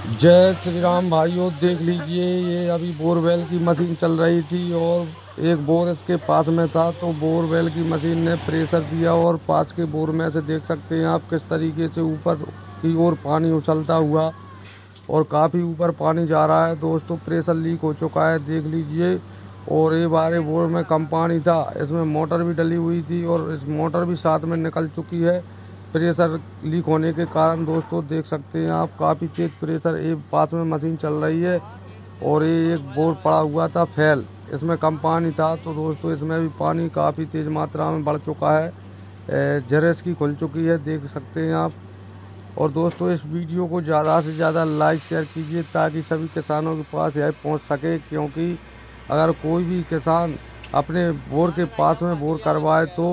जय श्री राम भाइयों, देख लीजिए, ये अभी बोरवेल की मशीन चल रही थी और एक बोर इसके पास में था तो बोरवेल की मशीन ने प्रेशर दिया और पास के बोर में से देख सकते हैं आप किस तरीके से ऊपर की ओर पानी उछलता हुआ और काफ़ी ऊपर पानी जा रहा है। दोस्तों, प्रेशर लीक हो चुका है, देख लीजिए। और ये बारे बोर में कम पानी था, इसमें मोटर भी डली हुई थी और इस मोटर भी साथ में निकल चुकी है। प्रेशर लीक होने के कारण दोस्तों देख सकते हैं आप, काफ़ी तेज प्रेशर एक पास में मशीन चल रही है और ये एक बोर पड़ा हुआ था फैल। इसमें कम पानी था तो दोस्तों इसमें भी पानी काफ़ी तेज़ मात्रा में बढ़ चुका है। जरेस की खुल चुकी है, देख सकते हैं आप। और दोस्तों इस वीडियो को ज़्यादा से ज़्यादा लाइक, शेयर कीजिए ताकि सभी किसानों के पास यह पहुँच सके, क्योंकि अगर कोई भी किसान अपने बोर के पास में बोर करवाए तो